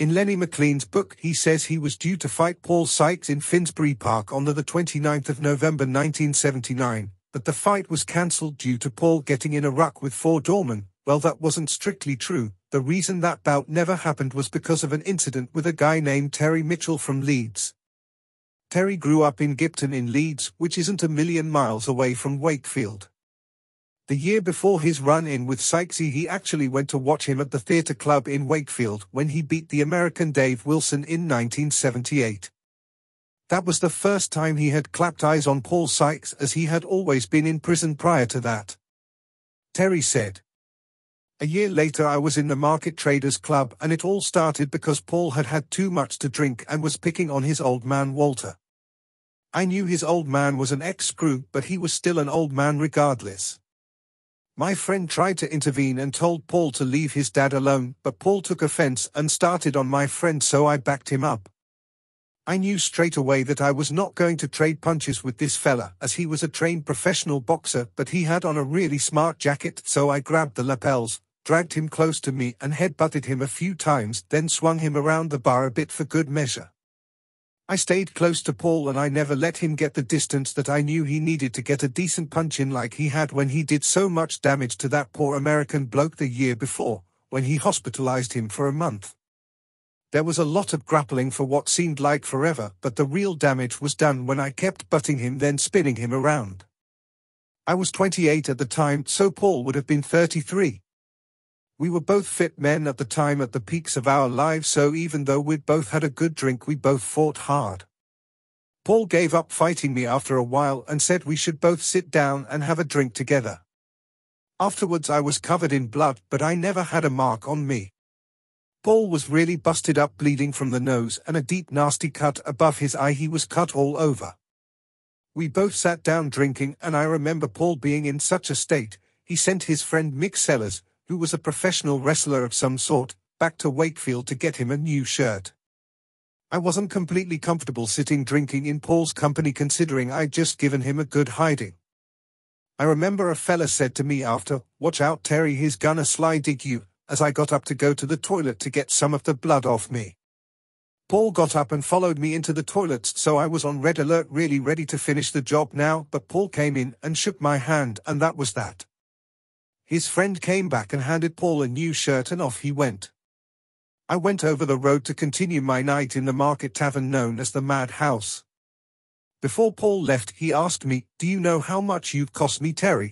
In Lenny McLean's book, he says he was due to fight Paul Sykes in Finsbury Park on the 29th of November 1979, but the fight was cancelled due to Paul getting in a ruck with four Dorman. Well, that wasn't strictly true. The reason that bout never happened was because of an incident with a guy named Terry Mitchell from Leeds. Terry grew up in Gipton in Leeds, which isn't a million miles away from Wakefield. The year before his run-in with Sykesy he actually went to watch him at the Theatre Club in Wakefield when he beat the American Dave Wilson in 1978. That was the first time he had clapped eyes on Paul Sykes as he had always been in prison prior to that. Terry said. A year later I was in the Market Traders Club and it all started because Paul had had too much to drink and was picking on his old man Walter. I knew his old man was an ex-screw, but he was still an old man regardless. My friend tried to intervene and told Paul to leave his dad alone, but Paul took offense and started on my friend so I backed him up. I knew straight away that I was not going to trade punches with this fella as he was a trained professional boxer but he had on a really smart jacket so I grabbed the lapels, dragged him close to me and head-butted him a few times then swung him around the bar a bit for good measure. I stayed close to Paul and I never let him get the distance that I knew he needed to get a decent punch in like he had when he did so much damage to that poor American bloke the year before, when he hospitalized him for a month. There was a lot of grappling for what seemed like forever, but the real damage was done when I kept butting him then spinning him around. I was 28 at the time, so Paul would have been 33. We were both fit men at the time at the peaks of our lives so even though we'd both had a good drink we both fought hard. Paul gave up fighting me after a while and said we should both sit down and have a drink together. Afterwards I was covered in blood but I never had a mark on me. Paul was really busted up bleeding from the nose and a deep nasty cut above his eye he was cut all over. We both sat down drinking and I remember Paul being in such a state, he sent his friend Mick Sellers, who was a professional wrestler of some sort, back to Wakefield to get him a new shirt. I wasn't completely comfortable sitting drinking in Paul's company considering I'd just given him a good hiding. I remember a fella said to me after, watch out Terry he's gonna slide dig you, as I got up to go to the toilet to get some of the blood off me. Paul got up and followed me into the toilets so I was on red alert really ready to finish the job now but Paul came in and shook my hand and that was that. His friend came back and handed Paul a new shirt and off he went. I went over the road to continue my night in the market tavern known as the Mad House. Before Paul left, he asked me, Do you know how much you've cost me, Terry?